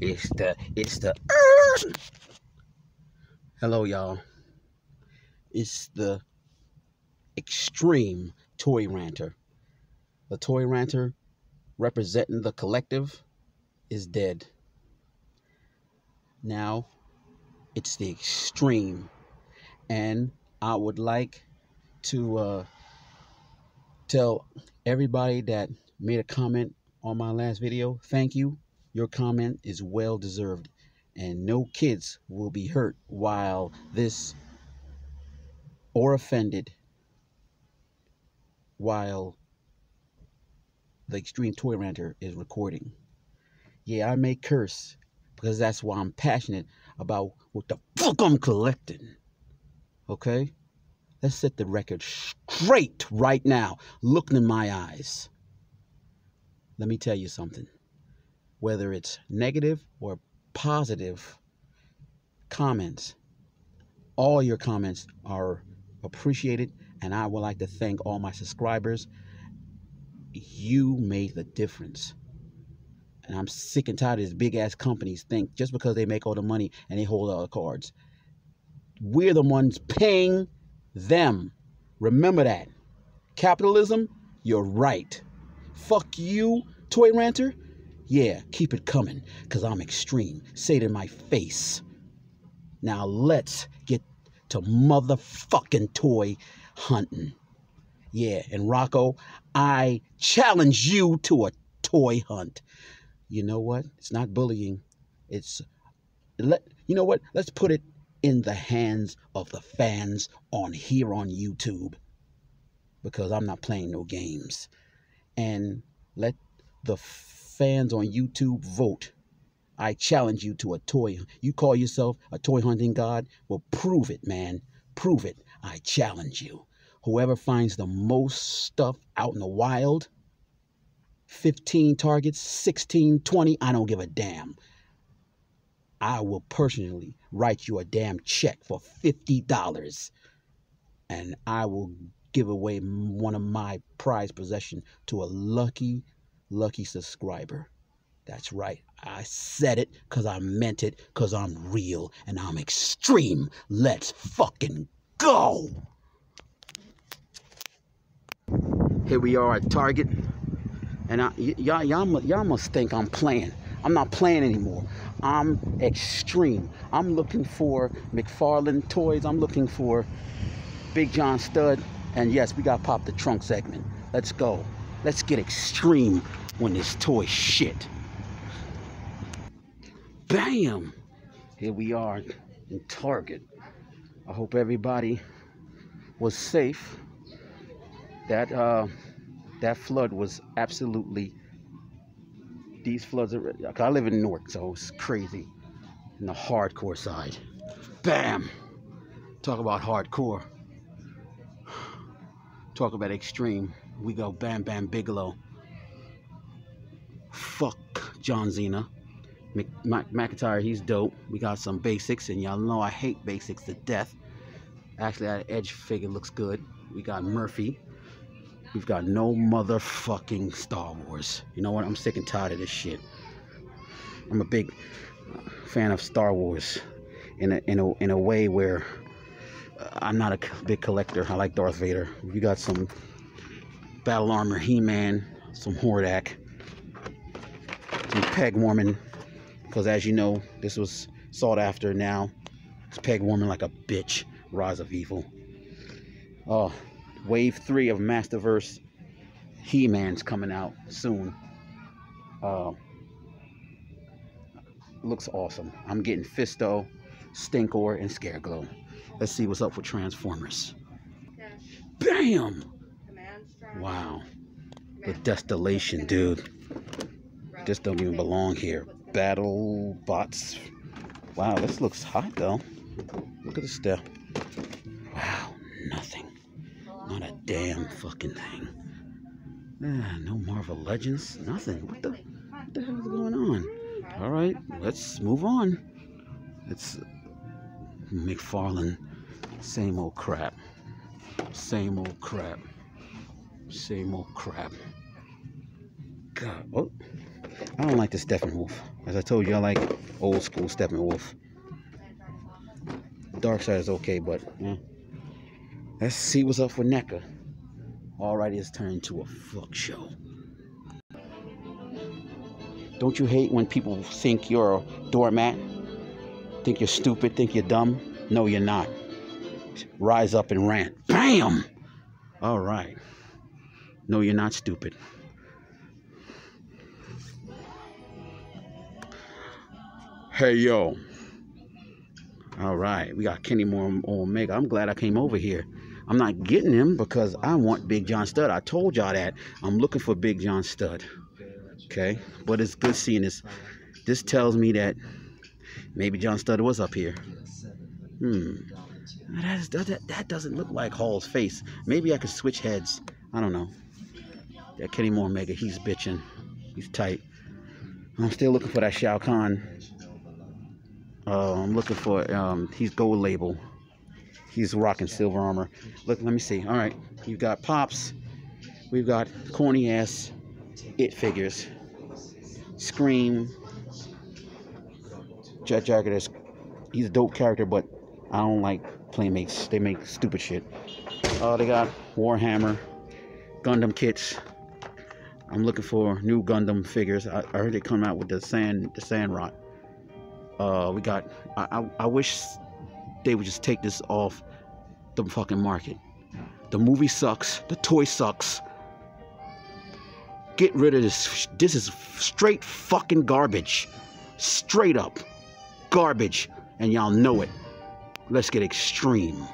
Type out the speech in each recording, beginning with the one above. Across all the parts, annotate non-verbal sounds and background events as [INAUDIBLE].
It's the it's the Hello y'all. It's the extreme toy ranter. The toy ranter representing the collective is dead. Now it's the extreme. And I would like to uh, tell everybody that made a comment on my last video, thank you. Your comment is well deserved. And no kids will be hurt while this or offended while the extreme toy ranter is recording. Yeah, I may curse because that's why I'm passionate about what the fuck I'm collecting. Okay? Let's set the record straight right now, looking in my eyes. Let me tell you something. Whether it's negative or positive comments, all your comments are appreciated, and I would like to thank all my subscribers. You made the difference. And I'm sick and tired of these big ass companies think just because they make all the money and they hold all the cards. We're the ones paying them. Remember that. Capitalism, you're right. Fuck you, Toy Ranter. Yeah, keep it coming, because I'm extreme. Say it in my face. Now let's get to motherfucking toy hunting. Yeah, and Rocco, I challenge you to a toy hunt. You know what? It's not bullying. It's let you know what? Let's put it in the hands of the fans on here on YouTube because I'm not playing no games. And let the fans on YouTube vote. I challenge you to a toy. You call yourself a toy hunting god? Well, prove it, man. Prove it. I challenge you. Whoever finds the most stuff out in the wild, 15 targets, 16, 20, I don't give a damn. I will personally write you a damn check for $50 and I will give away one of my prized possession to a lucky, lucky subscriber. That's right. I said it because I meant it because I'm real and I'm extreme. Let's fucking go. Here we are at Target. And I, y'all, y'all, y'all must think I'm playing. I'm not playing anymore. I'm extreme. I'm looking for McFarlane toys. I'm looking for Big John Studd. And yes, we got pop the trunk segment. Let's go. Let's get extreme when this toy shit. Bam! Here we are in Target. I hope everybody was safe. That uh, that flood was absolutely these floods are I live in Newark, so it's crazy. In the hardcore side. Bam! Talk about hardcore. Talk about extreme. We go Bam Bam Bigelow. Fuck John Cena. Mc, McIntyre, he's dope. We got some basics, and y'all know I hate basics to death. Actually, that Edge figure looks good. We got Murphy. We've got no motherfucking Star Wars. You know what? I'm sick and tired of this shit. I'm a big fan of Star Wars in a in a in a way where I'm not a big collector. I like Darth Vader. We got some battle armor, He-Man, some Hordak, some peg warming. Because as you know, this was sought after. Now it's peg warming like a bitch. Rise of Evil. Oh, Wave 3 of Masterverse He-Man's coming out soon. Uh, looks awesome. I'm getting Fisto, Stinkor, and Scareglow. Let's see what's up with Transformers. Bam! Wow. The Destillation, dude. This don't even belong here. Battle bots. Wow, this looks hot though. Look at the stuff. Wow, nothing. Not a damn fucking thing. Ah, no Marvel Legends, nothing. What the, what the hell is going on? All right, let's move on. It's McFarlane, same old crap, same old crap, same old crap. God, oh, I don't like the Steppenwolf. As I told you, I like old school Steppenwolf. Dark side is okay, but let's see what's up for NECA. Alrighty, it's turned into a fuck show. Don't you hate when people think you're a doormat? Think you're stupid? Think you're dumb? No, you're not. Rise up and rant. Bam! All right. No, you're not stupid. Hey, yo. All right. We got Kenny Moore Omega. I'm glad I came over here. I'm not getting him because I want Big John Studd. I told y'all that. I'm looking for Big John Studd. Okay, but it's good seeing this. This tells me that maybe John Studd was up here. Hmm. That, that, that doesn't look like Hall's face. Maybe I could switch heads. I don't know. That Kenny Moore Mega, he's bitching. He's tight. I'm still looking for that Shao Kahn. Uh, I'm looking for, um, he's gold label. He's rocking silver armor. Look, let me see. All right, you've got Pops. We've got corny ass It figures. Scream. Jet Jacket is he's a dope character, but I don't like playmates. They make stupid shit. Uh, they got Warhammer, Gundam kits. I'm looking for new Gundam figures. I, I heard they come out with the sand, the Sandrock. Uh, we got. I, I, I wish they would just take this off the fucking market. The movie sucks. The toy sucks. Get rid of this. This is straight fucking garbage. Straight up garbage. And y'all know it. Let's get extreme.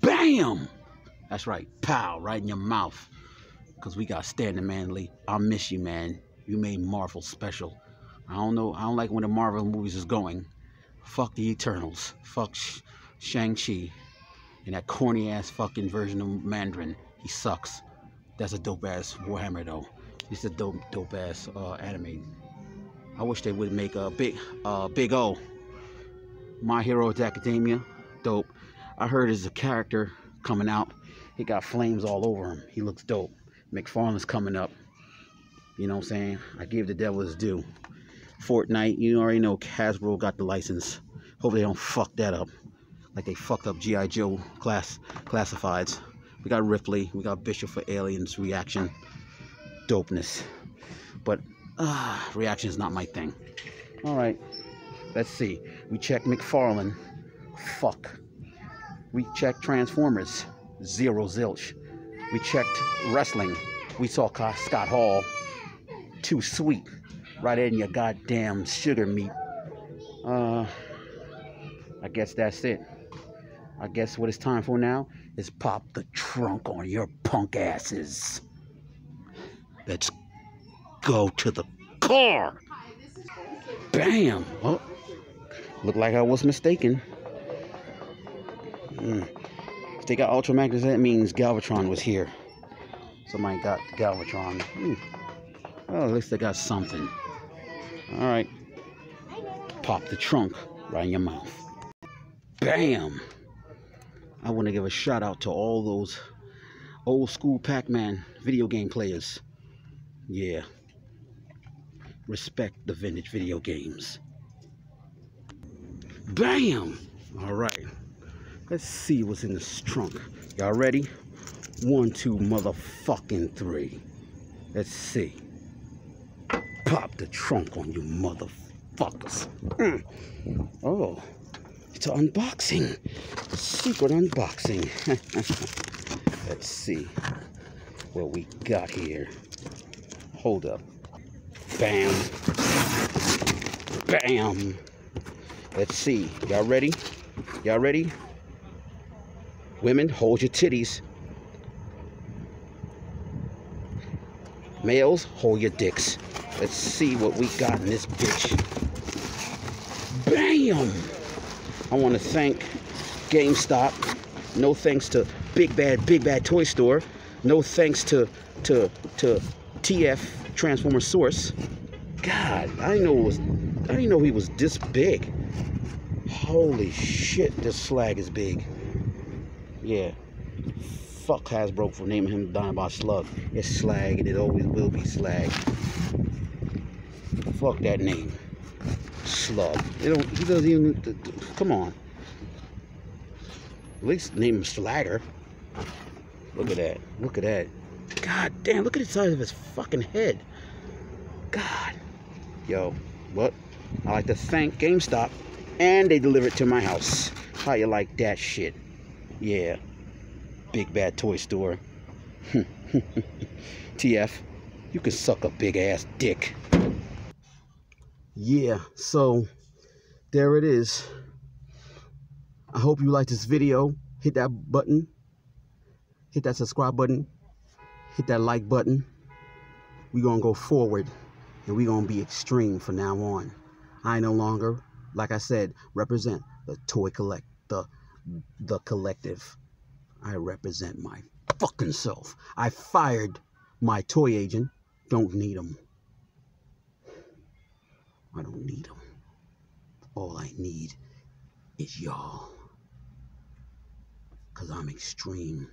Bam! That's right. Pow, right in your mouth. Because we got Stan the Man Lee. I miss you, man. You made Marvel special. I don't know. I don't like when the Marvel movies is going. Fuck the Eternals. Fuck Shang-Chi. And that corny ass fucking version of Mandarin. He sucks. That's a dope ass Warhammer though. It's a dope dope ass uh, anime. I wish they would make a big uh, Big O. My Hero Academia. Dope. I heard there's a character coming out. He got flames all over him. He looks dope. McFarlane's coming up. You know what I'm saying? I give the devil his due. Fortnite, you already know Hasbro got the license. Hope they don't fuck that up. Like they fucked up G.I. Joe class classifieds. We got Ripley. We got Bishop for Aliens reaction. Dopeness. But uh, reaction is not my thing. All right. Let's see. We check McFarlane. Fuck. We check Transformers. Zero zilch. We checked wrestling. We saw Scott Hall. Too sweet. Right in your goddamn sugar meat. Uh, I guess that's it. I guess what it's time for now is pop the trunk on your punk asses. Let's go to the car. Bam. Oh, looked like I was mistaken. Mm. If they got Ultra Magnus, that means Galvatron was here. Somebody got Galvatron. Mm. Well, at least they got something. All right. Pop the trunk right in your mouth. Bam. I want to give a shout out to all those old school Pac-Man video game players. Yeah. Respect the vintage video games. Bam! All right. Let's see what's in this trunk. Y'all ready? One, two, motherfucking three. Let's see. Pop the trunk on you motherfuckers. Mm. Oh. It's an unboxing. Secret unboxing. [LAUGHS] Let's see what we got here. Hold up. Bam. Bam. Let's see. Y'all ready? Y'all ready? Women, hold your titties. Males, hold your dicks. Let's see what we got in this bitch. Bam! I want to thank GameStop. No thanks to Big Bad Big Bad Toy Store. No thanks to to to TF Transformer Source. God, I didn't know was. I didn't know he was this big. Holy shit, this slag is big. Yeah. fuck Hasbro for naming him Dinobot Slug. It's slag and it always will be slag. Fuck that name. Slug. They don't, he doesn't even. Come on. At least name him Slagger. Look at that. Look at that. God damn, look at the size of his fucking head. God. Yo, what? I like to thank GameStop. And they deliver it to my house. How you like that shit? Yeah. Big bad toy store. [LAUGHS] TF, you can suck a big ass dick. Yeah, so there it is. I hope you like this video. Hit that button. Hit that subscribe button. Hit that like button. We're going to go forward and we're going to be extreme from now on. I no longer, like I said, represent the toy collect, the, the collective. I represent my fucking self. I fired my toy agent. Don't need him. I don't need him. All I need is y'all. Because I'm extreme.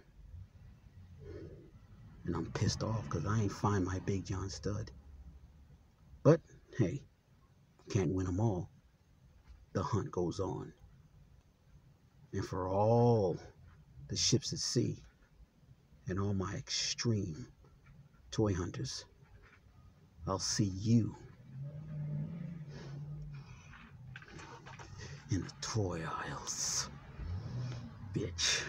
And I'm pissed off because I ain't find my Big John Studd. But, hey, can't win them all. The hunt goes on. And for all the ships at sea and all my extreme toy hunters, I'll see you in the toy aisles, bitch.